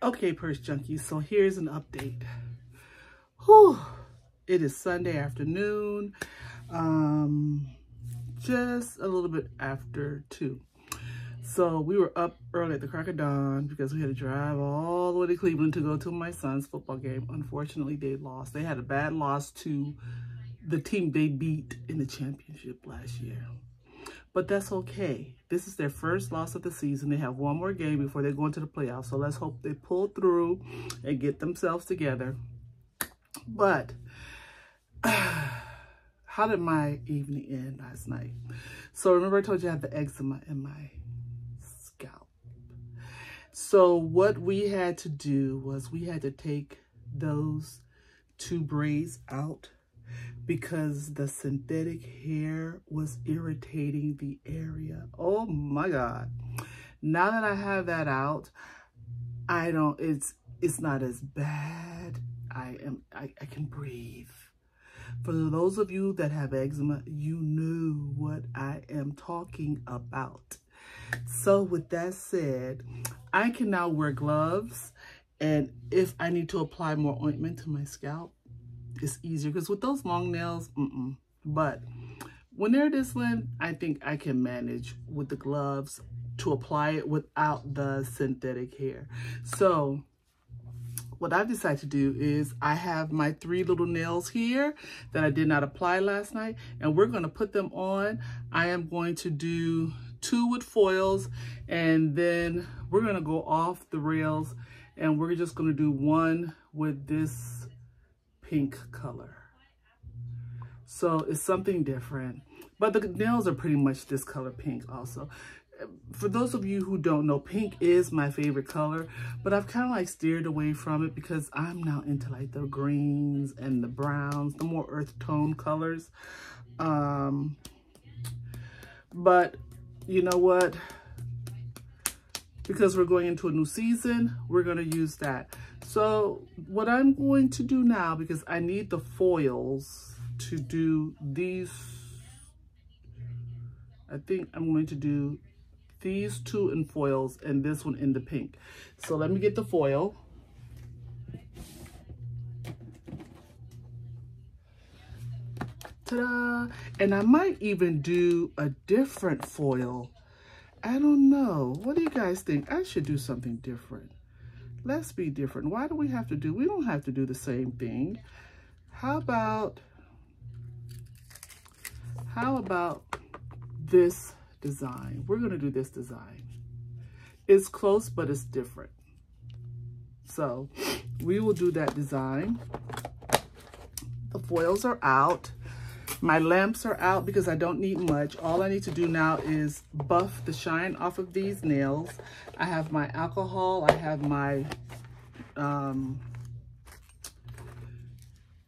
Okay, Purse Junkies, so here's an update. Whew, it is Sunday afternoon, um, just a little bit after 2. So we were up early at the crack of dawn because we had to drive all the way to Cleveland to go to my son's football game. Unfortunately, they lost. They had a bad loss to the team they beat in the championship last year. But that's okay. This is their first loss of the season. They have one more game before they go into the playoffs. So let's hope they pull through and get themselves together. But how did my evening end last night? So remember I told you I had the eczema in my scalp. So what we had to do was we had to take those two braids out because the synthetic hair was irritating the area. Oh my God. Now that I have that out, I don't, it's, it's not as bad. I am, I, I can breathe. For those of you that have eczema, you knew what I am talking about. So with that said, I can now wear gloves and if I need to apply more ointment to my scalp, it's easier because with those long nails, mm -mm. but when they're this length, I think I can manage with the gloves to apply it without the synthetic hair. So what I've decided to do is I have my three little nails here that I did not apply last night and we're going to put them on. I am going to do two with foils and then we're going to go off the rails and we're just going to do one with this pink color. So it's something different. But the nails are pretty much this color pink also. For those of you who don't know, pink is my favorite color, but I've kind of like steered away from it because I'm now into like the greens and the browns, the more earth tone colors. Um, but you know what? Because we're going into a new season, we're going to use that. So what I'm going to do now, because I need the foils to do these, I think I'm going to do these two in foils and this one in the pink. So let me get the foil. Ta-da! And I might even do a different foil. I don't know. What do you guys think? I should do something different. Let's be different. Why do we have to do, we don't have to do the same thing. How about, how about this design? We're gonna do this design. It's close, but it's different. So we will do that design. The foils are out. My lamps are out because I don't need much. All I need to do now is buff the shine off of these nails. I have my alcohol. I have my um,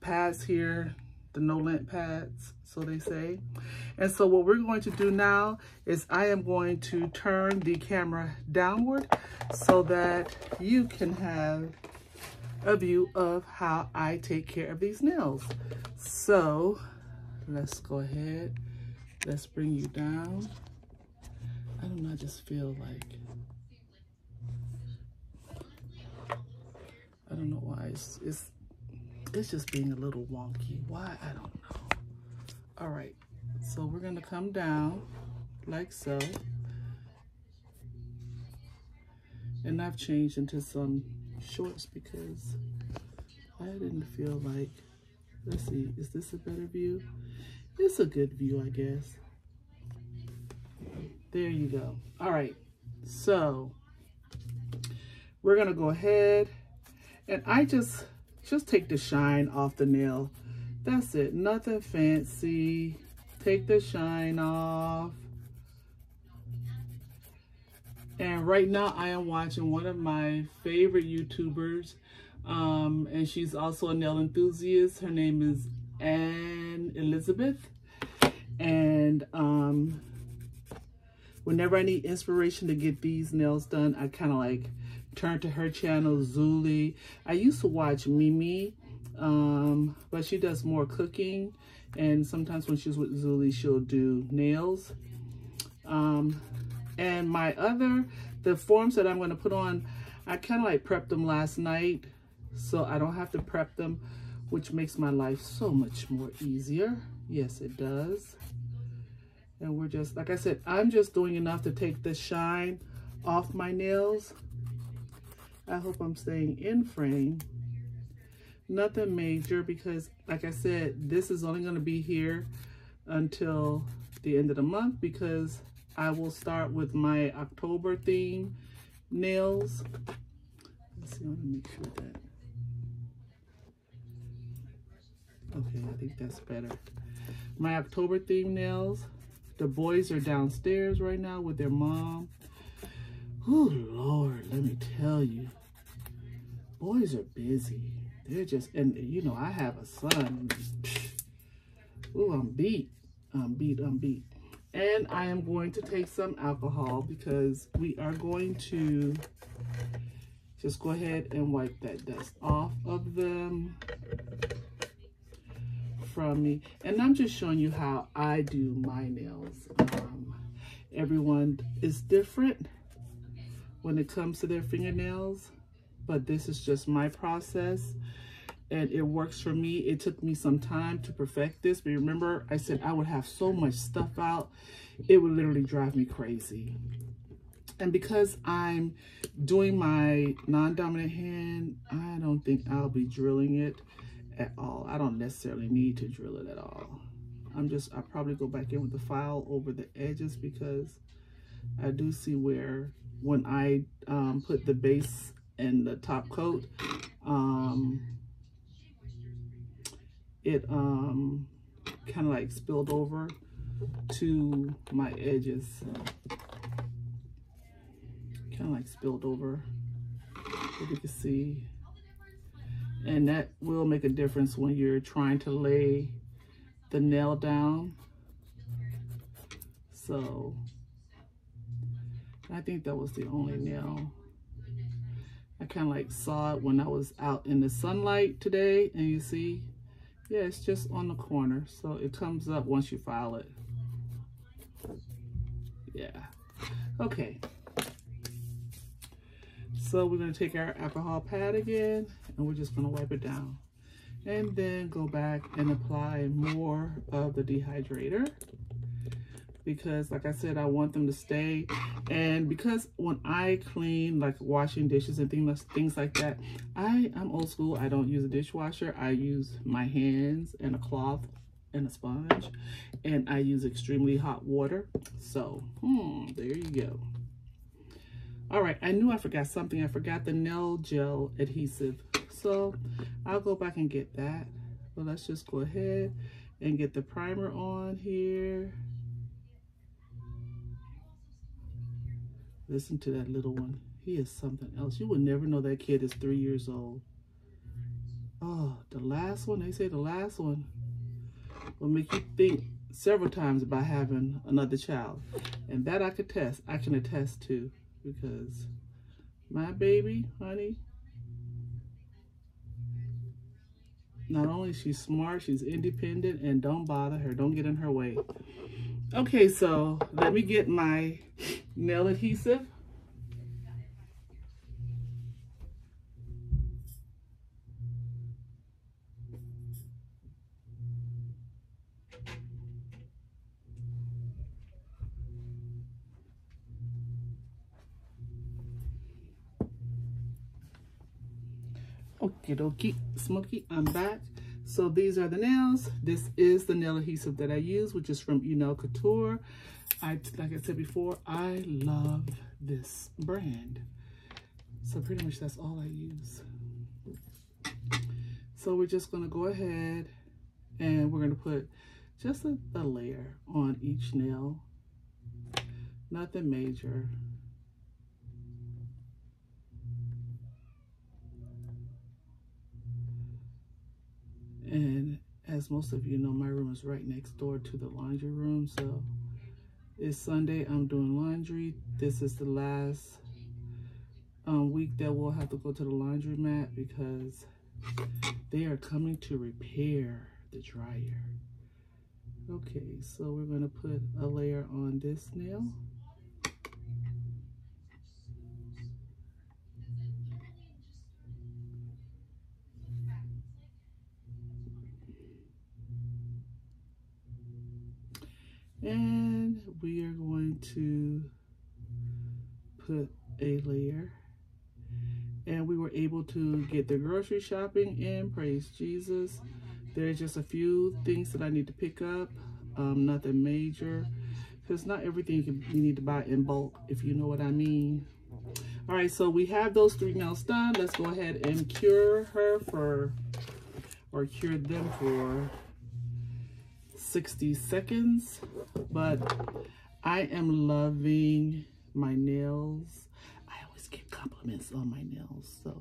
pads here, the no lint pads, so they say. And so what we're going to do now is I am going to turn the camera downward so that you can have a view of how I take care of these nails. So let's go ahead. Let's bring you down. I don't know, I just feel like, I don't know why, it's, it's, it's just being a little wonky. Why, I don't know. All right, so we're gonna come down like so. And I've changed into some shorts because I didn't feel like, let's see, is this a better view? It's a good view, I guess. There you go. All right, so we're gonna go ahead and I just, just take the shine off the nail. That's it, nothing fancy. Take the shine off. And right now I am watching one of my favorite YouTubers. Um, and she's also a nail enthusiast. Her name is Anne Elizabeth. And um, whenever I need inspiration to get these nails done, I kind of like turn to her channel, Zuli. I used to watch Mimi, um, but she does more cooking. And sometimes when she's with Zuli, she'll do nails. Um, and my other, the forms that I'm going to put on, I kind of like prepped them last night so I don't have to prep them, which makes my life so much more easier. Yes, it does. And we're just, like I said, I'm just doing enough to take the shine off my nails. I hope I'm staying in frame. Nothing major because, like I said, this is only going to be here until the end of the month because I will start with my October theme nails. Let's see, I want to make sure that. Okay, I think that's better. My October theme nails. The boys are downstairs right now with their mom. Oh, Lord, let me tell you. Boys are busy. They're just, and you know, I have a son. Oh, I'm beat. I'm beat, I'm beat. And I am going to take some alcohol because we are going to just go ahead and wipe that dust off of them from me. And I'm just showing you how I do my nails. Um, everyone is different when it comes to their fingernails, but this is just my process and it works for me. It took me some time to perfect this, but remember I said I would have so much stuff out, it would literally drive me crazy. And because I'm doing my non-dominant hand, I don't think I'll be drilling it at all. I don't necessarily need to drill it at all. I'm just, I'll probably go back in with the file over the edges because I do see where when I um, put the base and the top coat, um, it um, kind of like spilled over to my edges. Kind of like spilled over, if you can see. And that will make a difference when you're trying to lay the nail down. So I think that was the only nail. I kind of like saw it when I was out in the sunlight today. And you see, yeah, it's just on the corner. So it comes up once you file it. Yeah. Okay. So we're going to take our alcohol pad again and we're just to wipe it down. And then go back and apply more of the dehydrator because like I said, I want them to stay. And because when I clean, like washing dishes and things, things like that, I, I'm old school. I don't use a dishwasher. I use my hands and a cloth and a sponge. And I use extremely hot water. So, hmm, there you go. All right, I knew I forgot something. I forgot the nail gel adhesive. So I'll go back and get that. But let's just go ahead and get the primer on here. Listen to that little one. He is something else. You would never know that kid is three years old. Oh, the last one, they say the last one will make you think several times about having another child. And that I could test, I can attest to because my baby, honey, not only she's smart, she's independent and don't bother her. Don't get in her way. Okay, so let me get my nail adhesive. Okie dokie, Smokey, I'm back. So these are the nails. This is the nail adhesive that I use, which is from ENAIL Couture. I, like I said before, I love this brand. So pretty much that's all I use. So we're just gonna go ahead and we're gonna put just a, a layer on each nail. Nothing major. And as most of you know, my room is right next door to the laundry room. So it's Sunday, I'm doing laundry. This is the last um, week that we'll have to go to the laundromat because they are coming to repair the dryer. Okay, so we're gonna put a layer on this nail. We are going to put a layer. And we were able to get the grocery shopping in. Praise Jesus. There's just a few things that I need to pick up. Um, nothing major. Because not everything you need to buy in bulk, if you know what I mean. All right, so we have those three nails done. Let's go ahead and cure her for, or cure them for 60 seconds. But I am loving my nails. I always get compliments on my nails, so.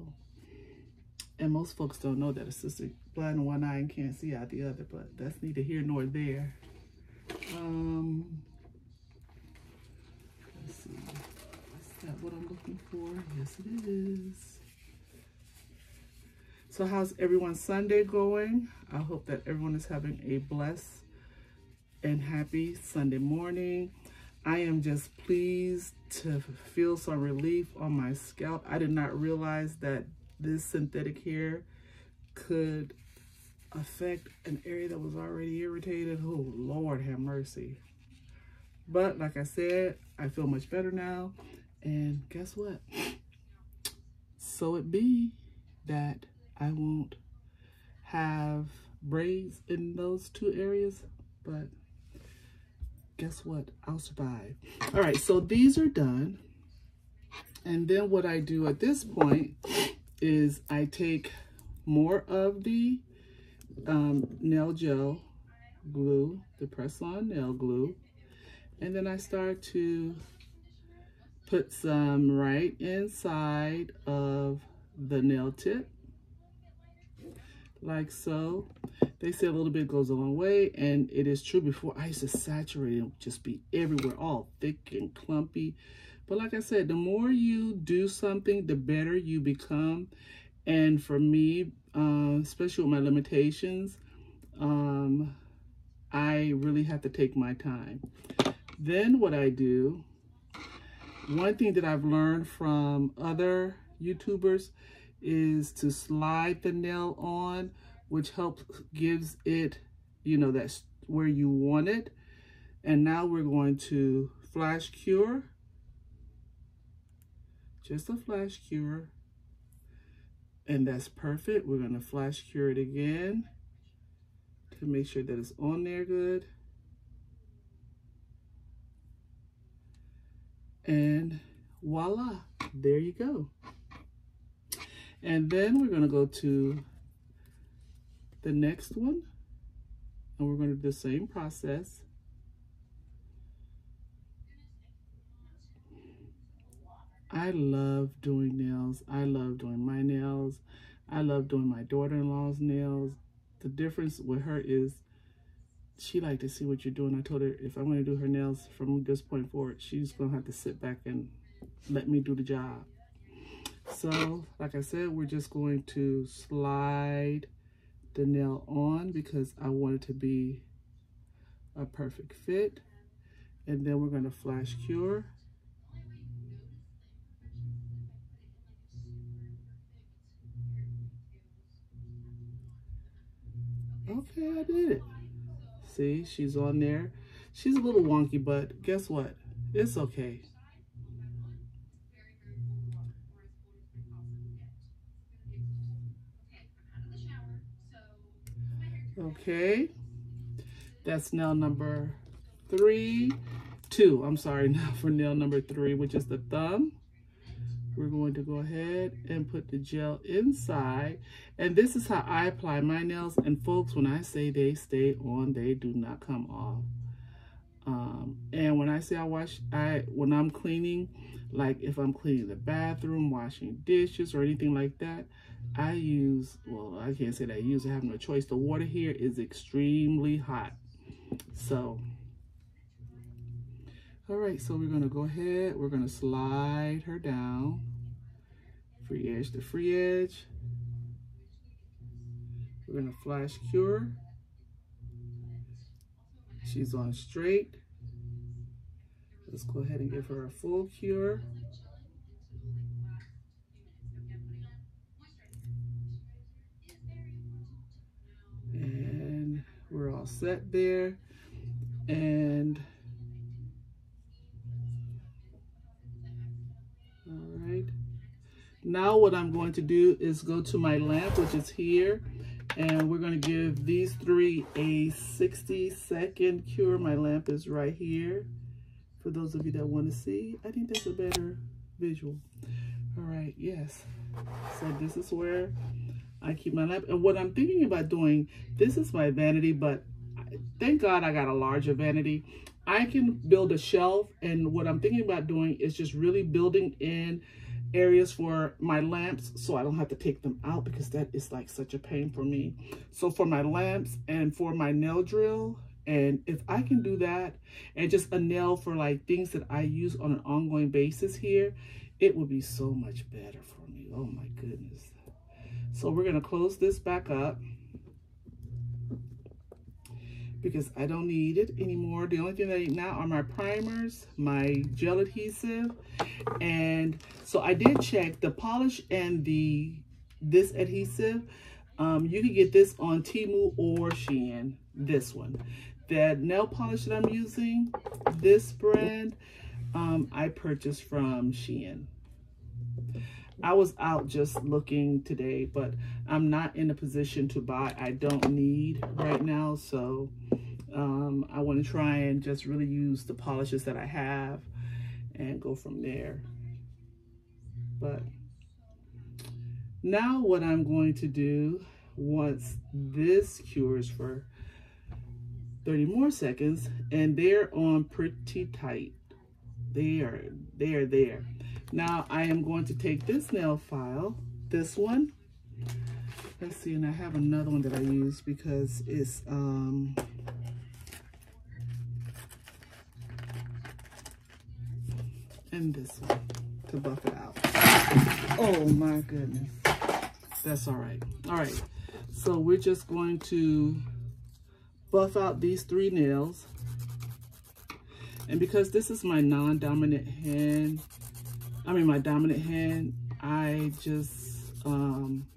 And most folks don't know that a sister blind in one eye and can't see out the other, but that's neither here nor there. Um, let's see. Is that what I'm looking for? Yes, it is. So how's everyone's Sunday going? I hope that everyone is having a blessed and happy Sunday morning. I am just pleased to feel some relief on my scalp. I did not realize that this synthetic hair could affect an area that was already irritated. Oh, Lord have mercy. But like I said, I feel much better now. And guess what? So it be that I won't have braids in those two areas, but guess what? I'll survive. All right, so these are done. And then what I do at this point is I take more of the um, nail gel glue, the press-on nail glue, and then I start to put some right inside of the nail tip, like so. They say a little bit goes a long way, and it is true. Before, I used to saturate and just be everywhere, all thick and clumpy. But like I said, the more you do something, the better you become. And for me, uh, especially with my limitations, um, I really have to take my time. Then what I do, one thing that I've learned from other YouTubers is to slide the nail on, which helps, gives it, you know, that's where you want it. And now we're going to flash cure. Just a flash cure. And that's perfect. We're going to flash cure it again to make sure that it's on there good. And voila, there you go. And then we're going to go to the next one. And we're going to do the same process. I love doing nails. I love doing my nails. I love doing my daughter-in-law's nails. The difference with her is she like to see what you're doing. I told her if I'm to do her nails from this point forward, she's going to have to sit back and let me do the job. So, like I said, we're just going to slide the nail on because I want it to be a perfect fit. And then we're going to flash cure. Okay, I did it. See, she's on there. She's a little wonky, but guess what? It's okay. Okay, that's nail number three, two, I'm sorry, now for nail number three, which is the thumb. We're going to go ahead and put the gel inside. And this is how I apply my nails. And folks, when I say they stay on, they do not come off. Um, and when I say I wash, I when I'm cleaning, like if I'm cleaning the bathroom, washing dishes or anything like that, I use, well, I can't say that I use, I have no choice. The water here is extremely hot. So, all right, so we're gonna go ahead, we're gonna slide her down, free edge to free edge. We're gonna flash cure. She's on straight. Let's go ahead and give her a full cure. we're all set there. And all right. Now what I'm going to do is go to my lamp, which is here, and we're going to give these three a 60 second cure. My lamp is right here. For those of you that want to see, I think that's a better visual. All right, yes. So this is where I keep my lamp. And what I'm thinking about doing, this is my vanity, but thank God I got a larger vanity. I can build a shelf and what I'm thinking about doing is just really building in areas for my lamps so I don't have to take them out because that is like such a pain for me. So for my lamps and for my nail drill, and if I can do that and just a nail for like things that I use on an ongoing basis here, it would be so much better for me. Oh my goodness. So we're gonna close this back up because I don't need it anymore. The only thing I need now are my primers, my gel adhesive, and so I did check the polish and the this adhesive. Um, you can get this on Temu or Shein, this one. That nail polish that I'm using, this brand, um, I purchased from Shein. I was out just looking today, but I'm not in a position to buy. I don't need right now, so um, I want to try and just really use the polishes that I have and go from there. But now what I'm going to do once this cures for 30 more seconds and they're on pretty tight. They are, they are there. Now I am going to take this nail file, this one. Let's see, and I have another one that I use because it's, um, and this one to buff it out. Oh my goodness. That's all right. All right. So we're just going to buff out these three nails. And because this is my non-dominant hand, I mean my dominant hand, I just, um,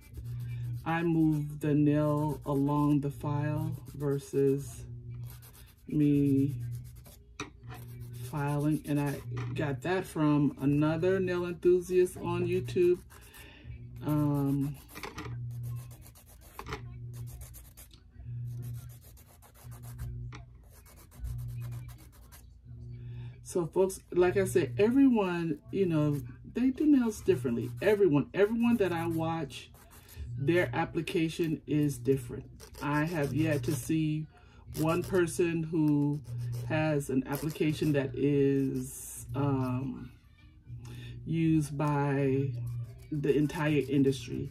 I move the nail along the file versus me filing. And I got that from another nail enthusiast on YouTube. Um, So folks, like I said, everyone, you know, they do nails differently. Everyone, everyone that I watch, their application is different. I have yet to see one person who has an application that is um, used by the entire industry.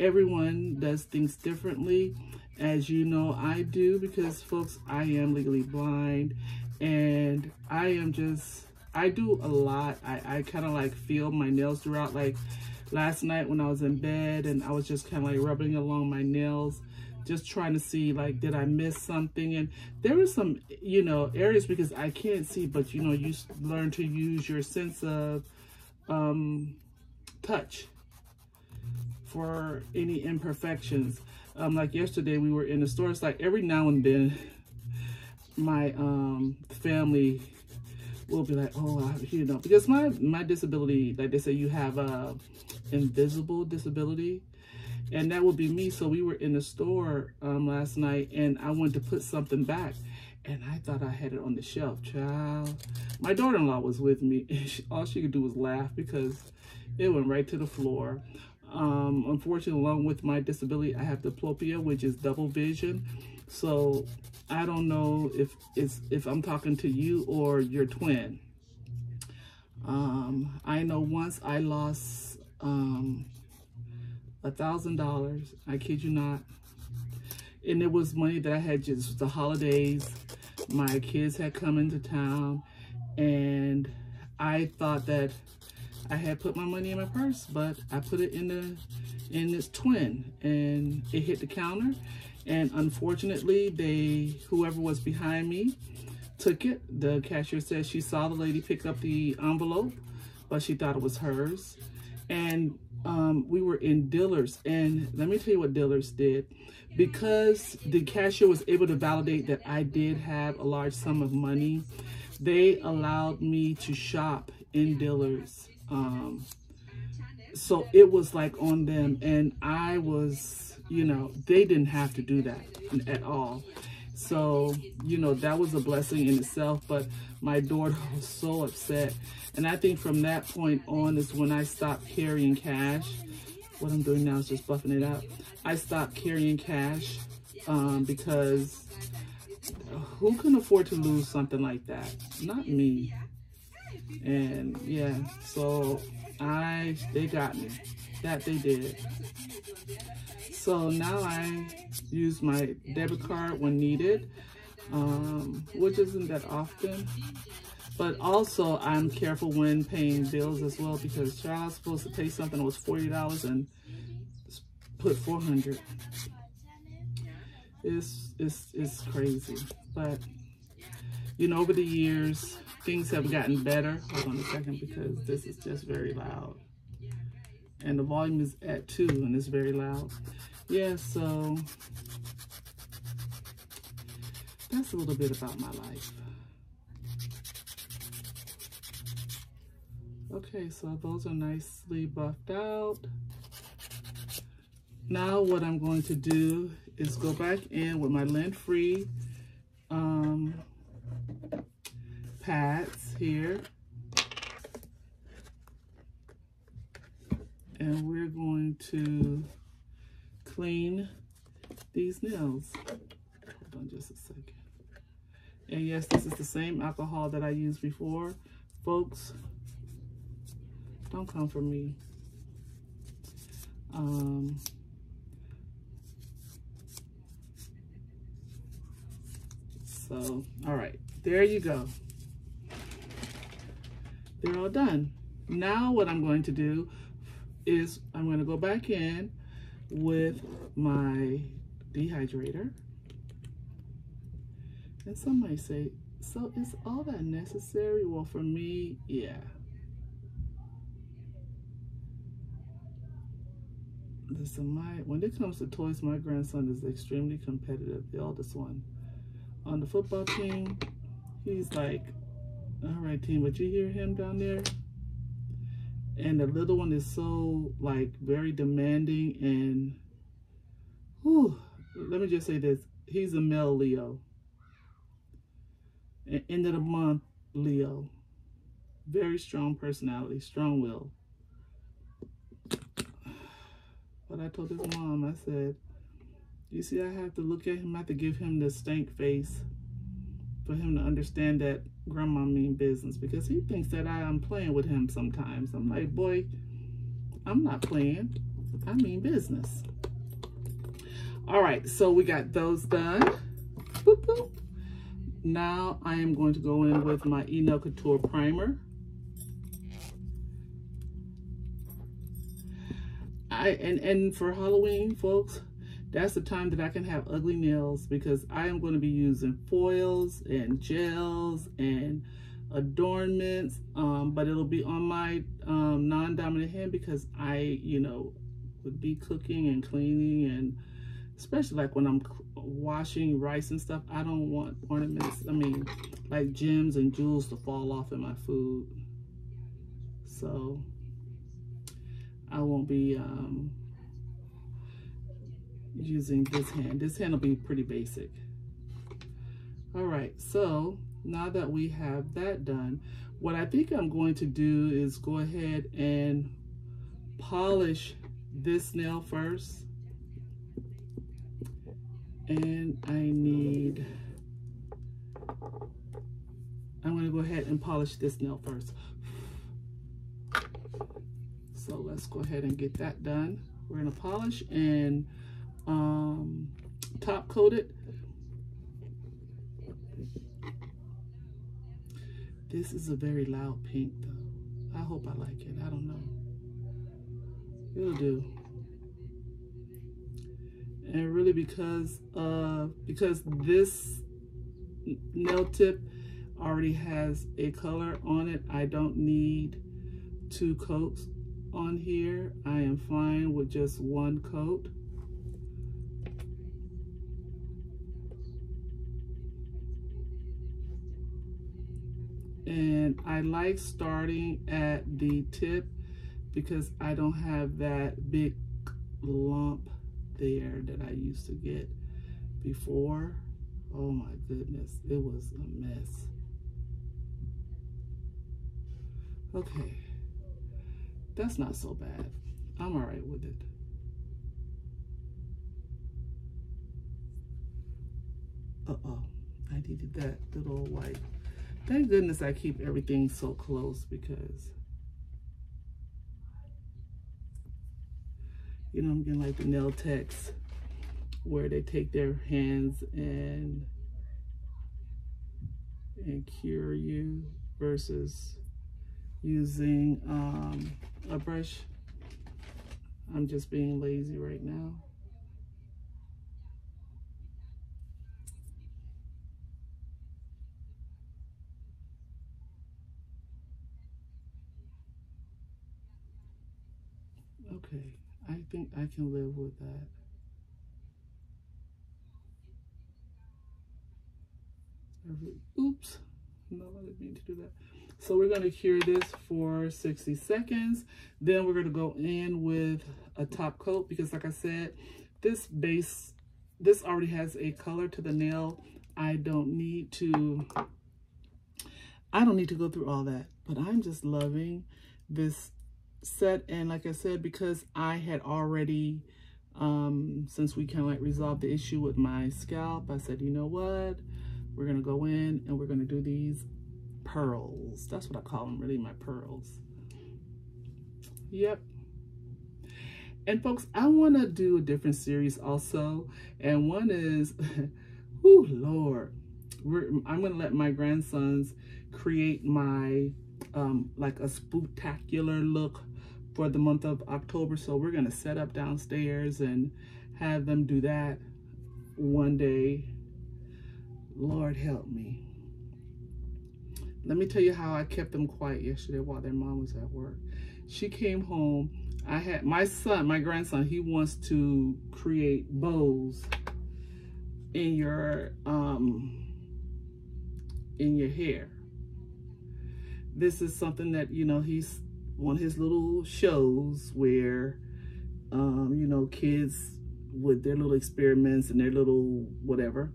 Everyone does things differently. As you know, I do because folks, I am legally blind and I am just, I do a lot. I, I kind of like feel my nails throughout. Like last night when I was in bed and I was just kind of like rubbing along my nails just trying to see like did I miss something and there were some you know areas because I can't see but you know you learn to use your sense of um, touch for any imperfections um, like yesterday we were in the store it's like every now and then my um, family will be like oh I, you know because my my disability like they say you have a invisible disability and that would be me. So we were in the store um, last night and I wanted to put something back and I thought I had it on the shelf, child. My daughter-in-law was with me and she, all she could do was laugh because it went right to the floor. Um, unfortunately, along with my disability, I have diplopia, which is double vision. So I don't know if it's if I'm talking to you or your twin. Um, I know once I lost um, a thousand dollars. I kid you not. And it was money that I had just the holidays. My kids had come into town and I thought that I had put my money in my purse, but I put it in the in this twin and it hit the counter. And unfortunately, they whoever was behind me took it. The cashier said she saw the lady pick up the envelope, but she thought it was hers. And um, we were in Dillard's. And let me tell you what Dillard's did. Because the cashier was able to validate that I did have a large sum of money, they allowed me to shop in Dillard's um, so it was like on them and I was, you know, they didn't have to do that at all. So, you know, that was a blessing in itself, but my daughter was so upset. And I think from that point on is when I stopped carrying cash. What I'm doing now is just buffing it up. I stopped carrying cash um, because who can afford to lose something like that? Not me. And yeah, so I, they got me. That they did. So now I use my debit card when needed, um, which isn't that often. But also I'm careful when paying bills as well because child's supposed to pay something that was $40 and put 400 it's, it's, it's crazy. But, you know, over the years, things have gotten better. Hold on a second because this is just very loud. And the volume is at two and it's very loud. Yeah, so that's a little bit about my life. Okay, so those are nicely buffed out. Now what I'm going to do is go back in with my lint-free um, pads here. And we're going to clean these nails. Hold on just a second. And yes, this is the same alcohol that I used before. Folks, don't come for me. Um, So, all right, there you go. They're all done. Now what I'm going to do is I'm going to go back in with my dehydrator. And some might say, so is all that necessary? Well, for me, yeah. Listen, my when it comes to toys, my grandson is extremely competitive, the oldest one on the football team. He's like, all right, team, but you hear him down there? And the little one is so, like, very demanding and, whew, let me just say this. He's a male Leo. And end of the month, Leo. Very strong personality, strong will. But I told his mom, I said, you see, I have to look at him, I have to give him the stank face for him to understand that grandma mean business because he thinks that I am playing with him sometimes. I'm like, boy, I'm not playing. I mean business. All right, so we got those done. Boop, boop. Now I am going to go in with my Nail Couture Primer. I and, and for Halloween, folks, that's the time that I can have ugly nails because I am going to be using foils and gels and adornments, um, but it'll be on my um, non-dominant hand because I, you know, would be cooking and cleaning and especially like when I'm washing rice and stuff, I don't want ornaments, I mean, like gems and jewels to fall off in my food. So I won't be um, using this hand. This hand will be pretty basic. All right, so now that we have that done, what I think I'm going to do is go ahead and polish this nail first. And I need, I'm gonna go ahead and polish this nail first. So let's go ahead and get that done. We're gonna polish and um, top coated. This is a very loud pink though. I hope I like it. I don't know. It'll do. And really because uh because this nail tip already has a color on it, I don't need two coats on here. I am fine with just one coat. And I like starting at the tip because I don't have that big lump there that I used to get before. Oh my goodness, it was a mess. Okay, that's not so bad. I'm all right with it. Uh-oh, I needed that little white. Thank goodness I keep everything so close because, you know, I'm getting like the nail techs where they take their hands and and cure you versus using um, a brush. I'm just being lazy right now. Okay, I think I can live with that. Oops, no, I didn't mean to do that. So we're going to cure this for 60 seconds. Then we're going to go in with a top coat because like I said, this base, this already has a color to the nail. I don't need to, I don't need to go through all that, but I'm just loving this set. And like I said, because I had already, um, since we kind of like resolved the issue with my scalp, I said, you know what? We're going to go in and we're going to do these pearls. That's what I call them, really, my pearls. Yep. And folks, I want to do a different series also. And one is, oh Lord, We're, I'm going to let my grandsons create my, um, like a spectacular look for the month of October. So we're going to set up downstairs and have them do that one day Lord help me. Let me tell you how I kept them quiet yesterday while their mom was at work. She came home. I had my son, my grandson, he wants to create bows in your um in your hair. This is something that, you know, he's on his little shows where um, you know, kids with their little experiments and their little whatever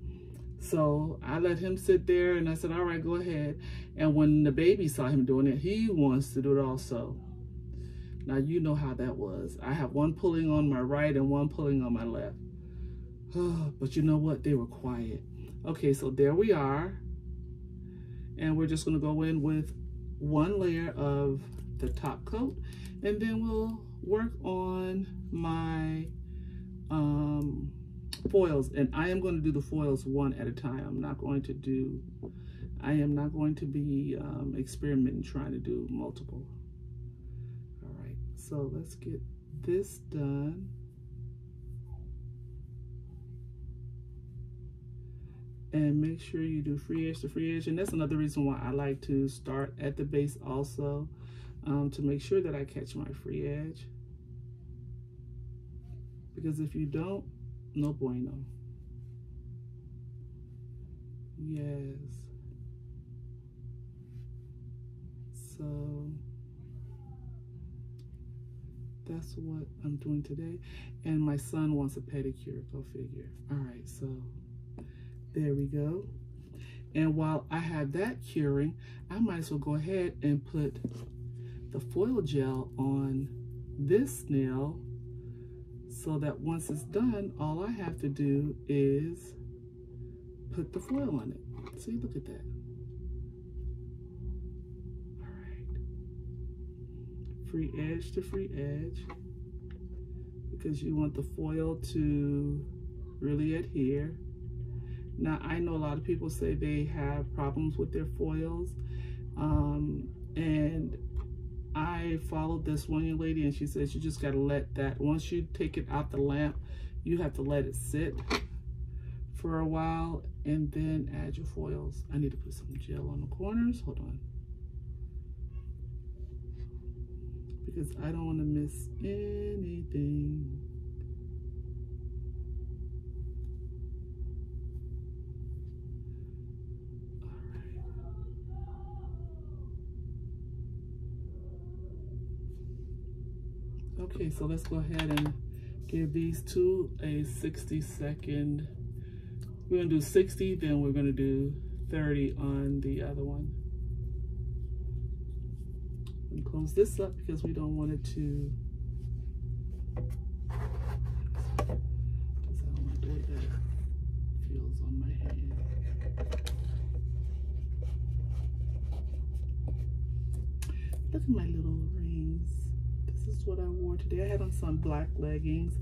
so I let him sit there and I said, all right, go ahead. And when the baby saw him doing it, he wants to do it also. Now, you know how that was. I have one pulling on my right and one pulling on my left. but you know what? They were quiet. Okay, so there we are. And we're just going to go in with one layer of the top coat. And then we'll work on my um, foils and I am going to do the foils one at a time. I'm not going to do, I am not going to be um, experimenting trying to do multiple. All right, so let's get this done. And make sure you do free edge to free edge. And that's another reason why I like to start at the base also um, to make sure that I catch my free edge. Because if you don't, no bueno. Yes. So that's what I'm doing today. And my son wants a pedicure, go figure. All right, so there we go. And while I have that curing, I might as well go ahead and put the foil gel on this nail so that once it's done, all I have to do is put the foil on it. See, look at that. All right. Free edge to free edge because you want the foil to really adhere. Now, I know a lot of people say they have problems with their foils. Um, and I followed this one young lady and she says you just got to let that, once you take it out the lamp, you have to let it sit for a while and then add your foils. I need to put some gel on the corners. Hold on. Because I don't want to miss anything. Okay, so let's go ahead and give these two a 60 second. We're gonna do 60, then we're gonna do 30 on the other one. And close this up because we don't want it to Look at my little rings. Is what I wore today. I had on some black leggings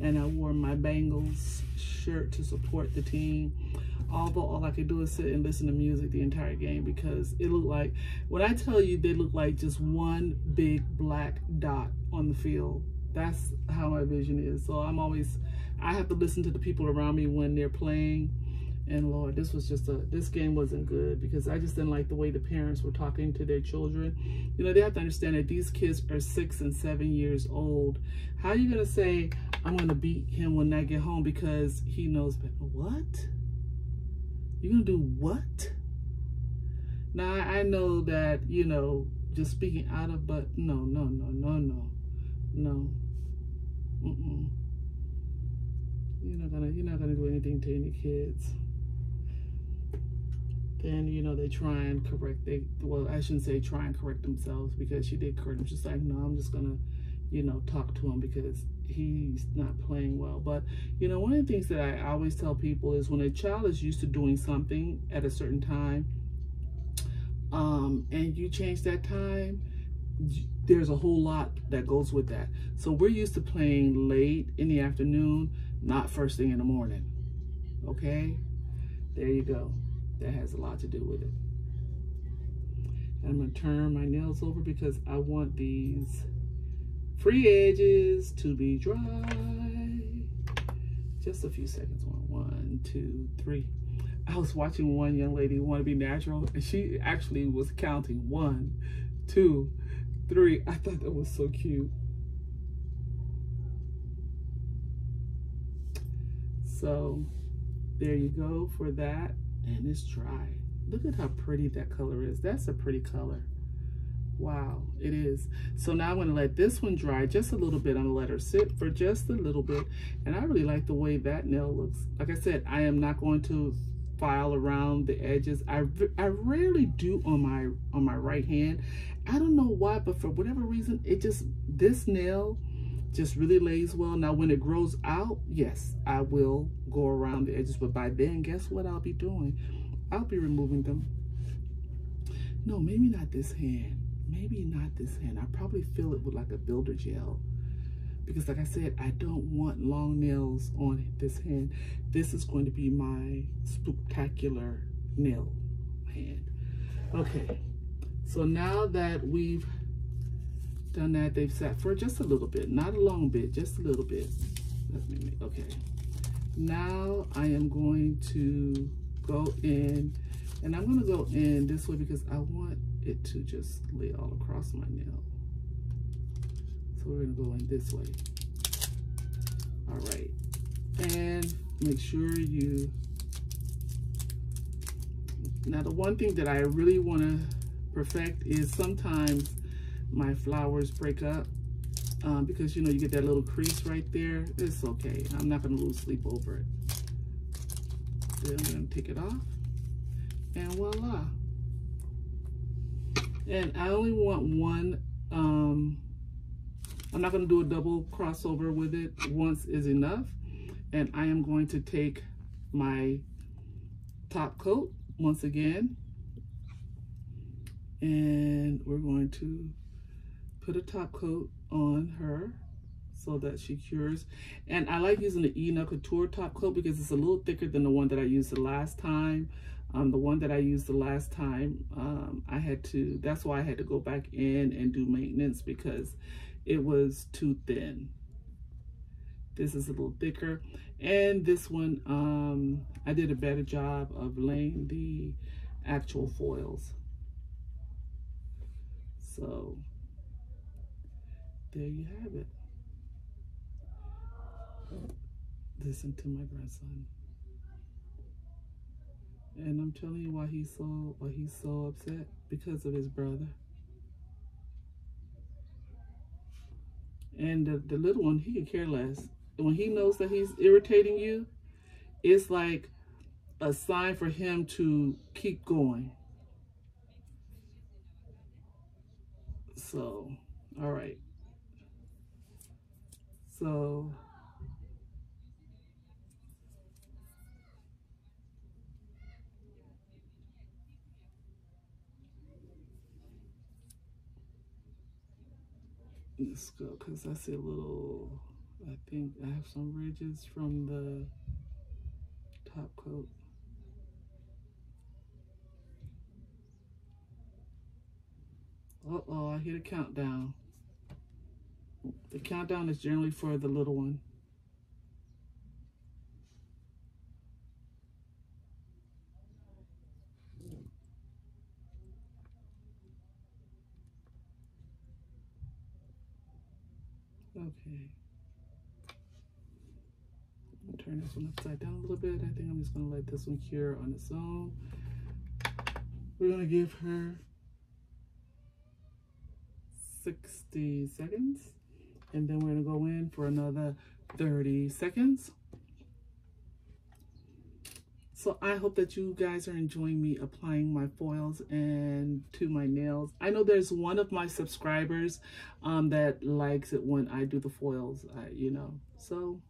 and I wore my Bengals shirt to support the team. Although all I could do is sit and listen to music the entire game because it looked like, when I tell you they look like just one big black dot on the field. That's how my vision is. So I'm always, I have to listen to the people around me when they're playing and Lord, this was just a, this game wasn't good because I just didn't like the way the parents were talking to their children. You know, they have to understand that these kids are six and seven years old. How are you going to say, I'm going to beat him when I get home because he knows better? What? You're going to do what? Now, I know that, you know, just speaking out of, but no, no, no, no, no, no. Mm-mm. You're not gonna, you're not gonna do anything to any kids then you know they try and correct they well i shouldn't say try and correct themselves because she did correct him. She's like no i'm just gonna you know talk to him because he's not playing well. But you know one of the things that i always tell people is when a child is used to doing something at a certain time um and you change that time there's a whole lot that goes with that. So we're used to playing late in the afternoon not first thing in the morning. Okay? There you go that has a lot to do with it. I'm going to turn my nails over because I want these free edges to be dry. Just a few seconds. One, one, two, three. I was watching one young lady want to be natural, and she actually was counting one, two, three. I thought that was so cute. So there you go for that and it's dry. Look at how pretty that color is. That's a pretty color. Wow, it is. So now I'm going to let this one dry just a little bit. I'm going to let her sit for just a little bit. And I really like the way that nail looks. Like I said, I am not going to file around the edges. I, I rarely do on my on my right hand. I don't know why, but for whatever reason, it just, this nail just really lays well. Now, when it grows out, yes, I will go around the edges. But by then, guess what I'll be doing? I'll be removing them. No, maybe not this hand. Maybe not this hand. I probably fill it with like a builder gel. Because like I said, I don't want long nails on this hand. This is going to be my spectacular nail hand. Okay, so now that we've done that. They've sat for just a little bit, not a long bit, just a little bit. Let me make, okay. Now I am going to go in, and I'm gonna go in this way because I want it to just lay all across my nail. So we're gonna go in this way. All right, and make sure you, now the one thing that I really wanna perfect is sometimes my flowers break up um, because you know you get that little crease right there it's okay. I'm not gonna lose sleep over it. Then I'm gonna take it off and voila. And I only want one um, I'm not gonna do a double crossover with it. Once is enough and I am going to take my top coat once again. And we're going to put a top coat on her so that she cures. And I like using the ENAIL Couture top coat because it's a little thicker than the one that I used the last time. Um, the one that I used the last time, um, I had to, that's why I had to go back in and do maintenance because it was too thin. This is a little thicker. And this one, um, I did a better job of laying the actual foils. So there you have it. Listen to my grandson. And I'm telling you why he's so why he's so upset because of his brother. And the, the little one, he could care less. When he knows that he's irritating you, it's like a sign for him to keep going. So, all right. So, let's go because I see a little, I think I have some ridges from the top coat. Uh-oh, I hear the countdown. The countdown is generally for the little one. Okay. turn this one upside down a little bit. I think I'm just to let this one cure on its own. We're to give her 60 seconds. And then we're to go in for another 30 seconds. So I hope that you guys are enjoying me applying my foils and to my nails. I know there's one of my subscribers um, that likes it when I do the foils, uh, you know. So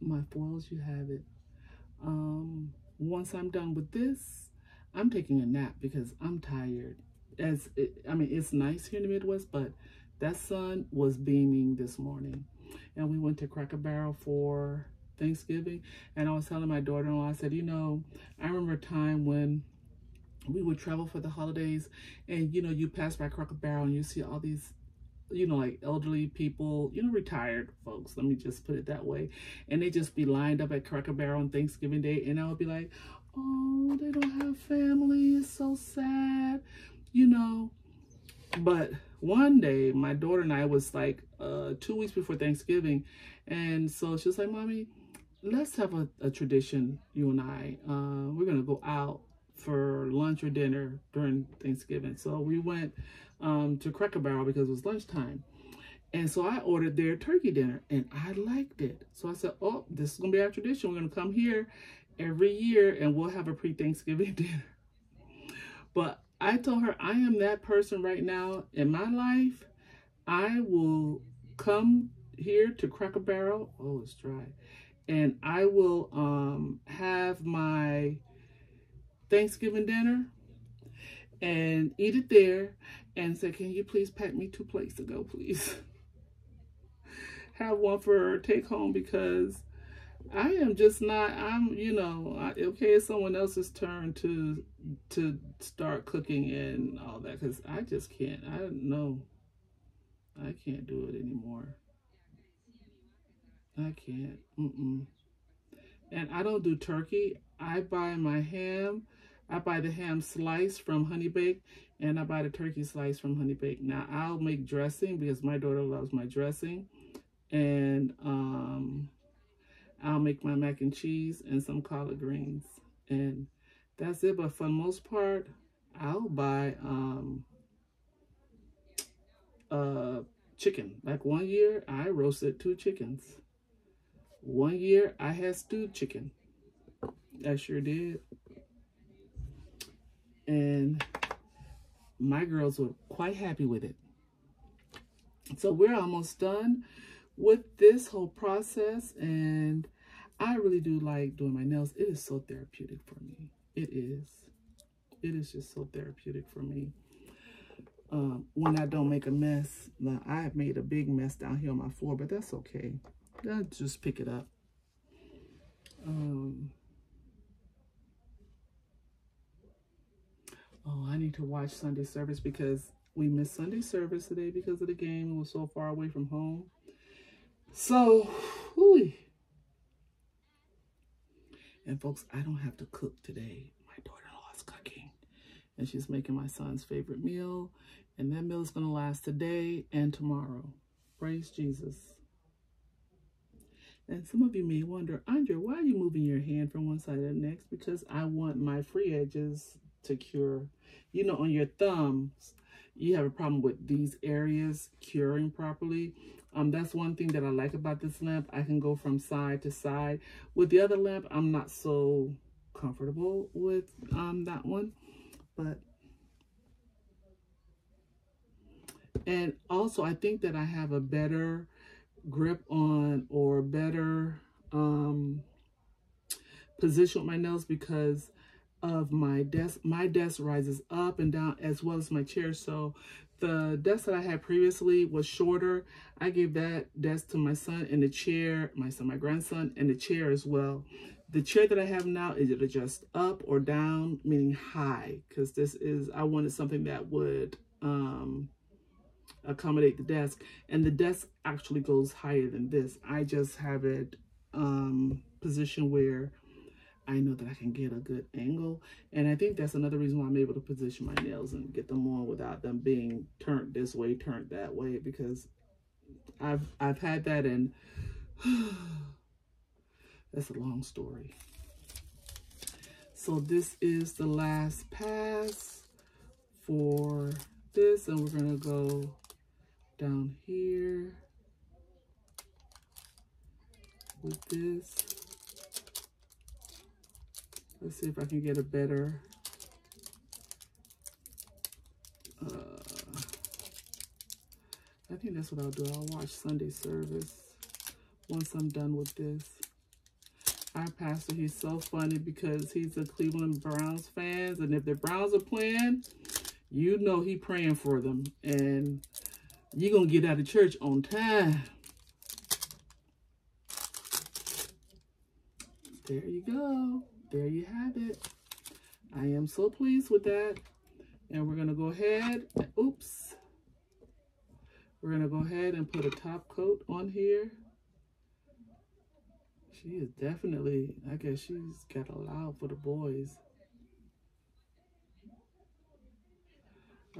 my foils, you have it. Um, once I'm done with this, I'm taking a nap because I'm tired. As it, I mean, it's nice here in the Midwest, but that sun was beaming this morning. And we went to Cracker Barrel for Thanksgiving. And I was telling my daughter-in-law, I said, you know, I remember a time when we would travel for the holidays and, you know, you pass by Cracker Barrel and you see all these you know, like elderly people, you know, retired folks, let me just put it that way. And they just be lined up at Cracker Barrel on Thanksgiving Day. And I would be like, oh, they don't have family. It's so sad, you know. But one day, my daughter and I was like uh, two weeks before Thanksgiving. And so she was like, Mommy, let's have a, a tradition, you and I. Uh, we're going to go out for lunch or dinner during Thanksgiving. So we went um, to Cracker Barrel because it was lunchtime. And so I ordered their turkey dinner and I liked it. So I said, oh, this is going to be our tradition. We're going to come here every year and we'll have a pre-Thanksgiving dinner. But I told her I am that person right now in my life. I will come here to Cracker Barrel. Oh, it's dry and I will um, have my Thanksgiving dinner and eat it there and say, can you please pack me two plates to go, please? have one for take home because I am just not, I'm, you know, okay, it's someone else's turn to to start cooking and all that because I just can't, I don't know. I can't do it anymore. I can't. Mm-mm. And I don't do turkey. I buy my ham. I buy the ham slice from Honey Bake, and I buy the turkey slice from Honey Bake. Now, I'll make dressing because my daughter loves my dressing. And um, I'll make my mac and cheese and some collard greens. And that's it. But for the most part, I'll buy um, uh, chicken. Like one year, I roasted two chickens. One year I had stewed chicken. I sure did. And my girls were quite happy with it. So we're almost done with this whole process. And I really do like doing my nails. It is so therapeutic for me. It is. It is just so therapeutic for me. Um, when I don't make a mess. Now, I have made a big mess down here on my floor, but that's okay. I'll just pick it up. Um, oh, I need to watch Sunday service because we missed Sunday service today because of the game. It was so far away from home. So, whew. And folks, I don't have to cook today. My daughter-in-law is cooking. And she's making my son's favorite meal. And that meal is going to last today and tomorrow. Praise Jesus. And some of you may wonder, Andrea, why are you moving your hand from one side to the next? Because I want my free edges to cure. You know, on your thumbs, you have a problem with these areas curing properly. Um, that's one thing that I like about this lamp. I can go from side to side. With the other lamp, I'm not so comfortable with um, that one. But, and also I think that I have a better grip on or better um, position with my nails because of my desk. My desk rises up and down as well as my chair. So the desk that I had previously was shorter. I gave that desk to my son and the chair, my son, my grandson, and the chair as well. The chair that I have now, is it adjust up or down, meaning high? Because this is, I wanted something that would um, accommodate the desk. And the desk actually goes higher than this. I just have it um, positioned where I know that I can get a good angle. And I think that's another reason why I'm able to position my nails and get them on without them being turned this way, turned that way, because I've, I've had that and that's a long story. So this is the last pass for this and we're gonna go down here with this. Let's see if I can get a better uh, I think that's what I'll do. I'll watch Sunday service once I'm done with this. Our pastor, he's so funny because he's a Cleveland Browns fans. And if the Browns are playing, you know he praying for them. And you're going to get out of church on time. There you go there you have it. I am so pleased with that. And we're going to go ahead, oops. We're going to go ahead and put a top coat on here. She is definitely, I guess she's got a lot for the boys.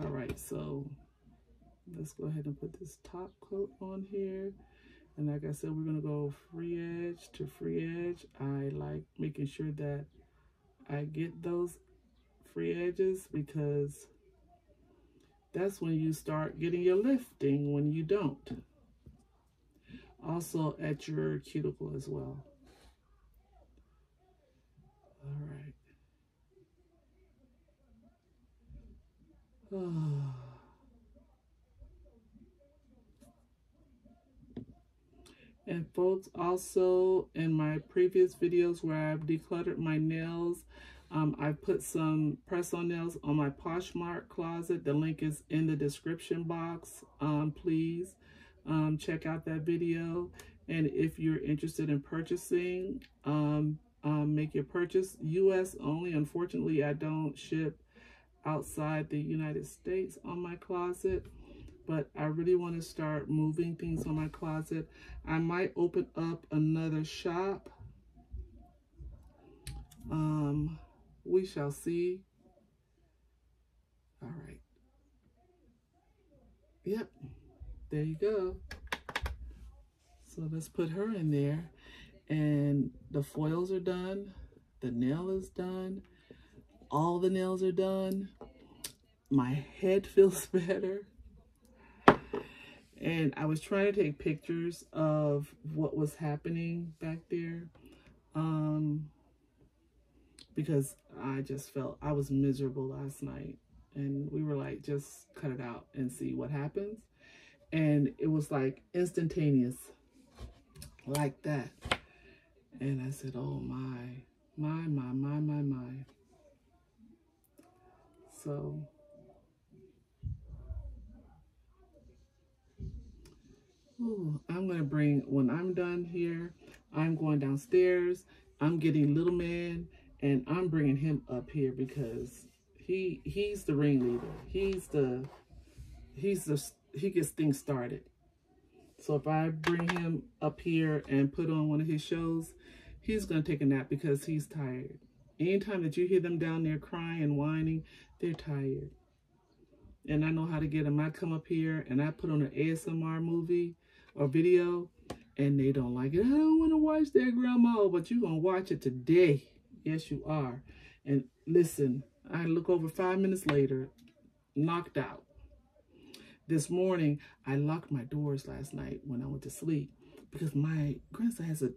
All right, so let's go ahead and put this top coat on here. And like I said, we're going to go free edge to free edge. I like making sure that I get those free edges because that's when you start getting your lifting when you don't. Also at your cuticle as well. All right. Oh. And folks, also in my previous videos where I've decluttered my nails, um, I put some press-on nails on my Poshmark closet. The link is in the description box. Um, please um, check out that video. And if you're interested in purchasing, um, um, make your purchase U.S. only. Unfortunately, I don't ship outside the United States on my closet but I really want to start moving things on my closet. I might open up another shop. Um, we shall see. All right. Yep, there you go. So let's put her in there. And the foils are done. The nail is done. All the nails are done. My head feels better. And I was trying to take pictures of what was happening back there. Um, because I just felt I was miserable last night. And we were like, just cut it out and see what happens. And it was like instantaneous, like that. And I said, oh my, my, my, my, my, my. So Ooh, I'm going to bring, when I'm done here, I'm going downstairs. I'm getting little man and I'm bringing him up here because he he's the ringleader. He's the, he's the, he gets things started. So if I bring him up here and put on one of his shows, he's going to take a nap because he's tired. Anytime that you hear them down there crying and whining, they're tired. And I know how to get them. I come up here and I put on an ASMR movie or video and they don't like it. I don't want to watch that, Grandma, but you're going to watch it today. Yes, you are. And listen, I look over five minutes later, knocked out. this morning, I locked my doors last night when I went to sleep because my grandson has a,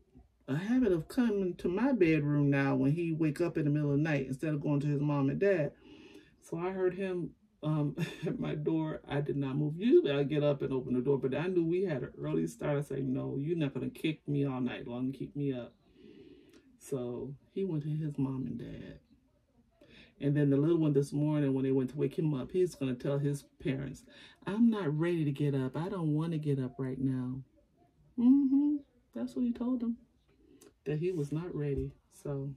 a habit of coming to my bedroom now when he wake up in the middle of the night instead of going to his mom and dad. So I heard him um, at my door. I did not move. Usually I get up and open the door, but I knew we had an early start. I said, no, you're not going to kick me all night long keep me up. So he went to his mom and dad. And then the little one this morning, when they went to wake him up, he's going to tell his parents, I'm not ready to get up. I don't want to get up right now. Mm-hmm. That's what he told them. That he was not ready. So,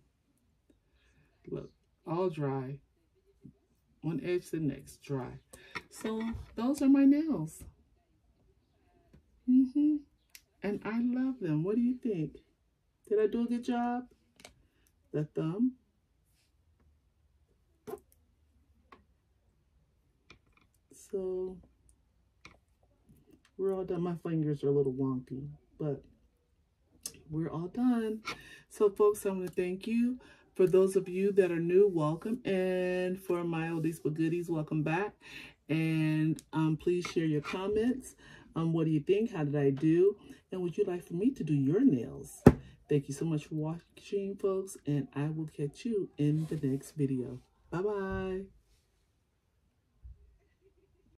look, all dry. One edge the next, dry. So, those are my nails. Mm-hmm. And I love them. What do you think? Did I do a good job? The thumb. So we're all done. My fingers are a little wonky, but we're all done. So folks, I want to thank you. For those of you that are new, welcome. And for my oldies but goodies, welcome back. And um, please share your comments. Um, what do you think? How did I do? And would you like for me to do your nails? Thank you so much for watching, folks. And I will catch you in the next video. Bye-bye.